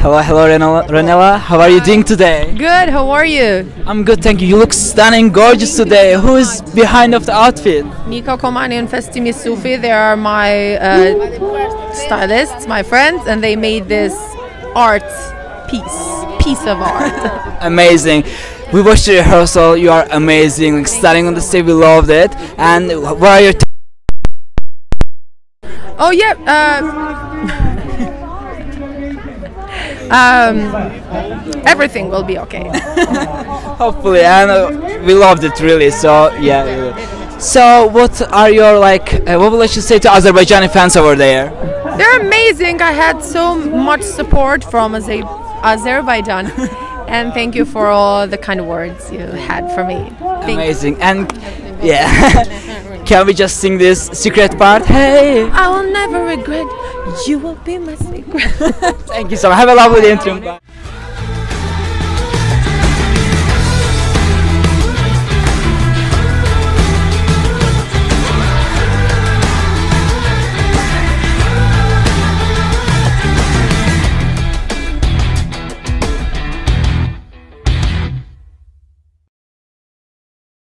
Hello, hello, Ronela. Ronela. How are you doing today? Good, how are you? I'm good, thank you. You look stunning, gorgeous today. Who is behind of the outfit? Nico Komani and Festimi Sufi, they are my uh, stylists, my friends, and they made this art piece, piece of art. Amazing. We watched the rehearsal. You are amazing, like stunning on the stage. We loved it. And what are your? Oh yeah, uh, um, everything will be okay. Hopefully, and uh, we loved it really. So yeah. So what are your like? Uh, what would you say to Azerbaijani fans over there? They're amazing. I had so much support from Azer- Azerbaijan. and thank you for all the kind words you had for me. Thank Amazing. And yeah. Can we just sing this secret part? Hey! I will never regret. You will be my secret. Thank you so much. Have a lovely day. Bye.